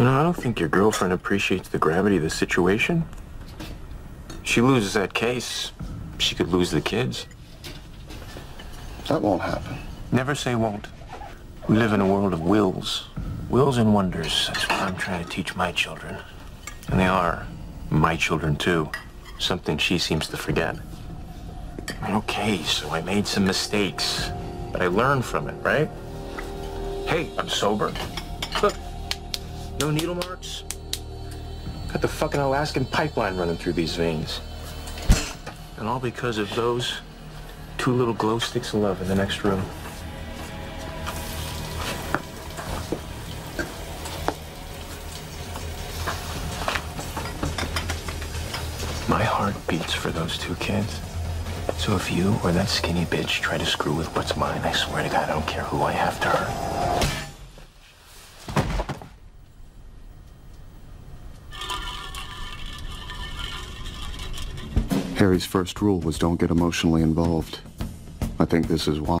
You know, I don't think your girlfriend appreciates the gravity of the situation. She loses that case, she could lose the kids. That won't happen. Never say won't. We live in a world of wills. Wills and wonders. That's what I'm trying to teach my children. And they are my children, too. Something she seems to forget. Okay, so I made some mistakes. But I learned from it, right? Hey, I'm sober. Look, no needle marks. Got the fucking Alaskan pipeline running through these veins. And all because of those two little glow sticks of love in the next room. My heart beats for those two kids. So if you or that skinny bitch try to screw with what's mine, I swear to God, I don't care who I have to hurt. Harry's first rule was don't get emotionally involved. I think this is why.